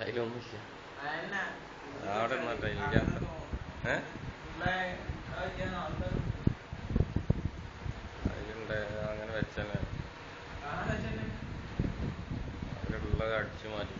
അതിലൊന്നുമില്ല. അവിടെ നിന്നിട്ട് ഇല്ലാത്ത അതിലുണ്ട്. അങ്ങനെ വെച്ചാൽ അതിലുള്ളത് അടിച്ചു മാറ്റി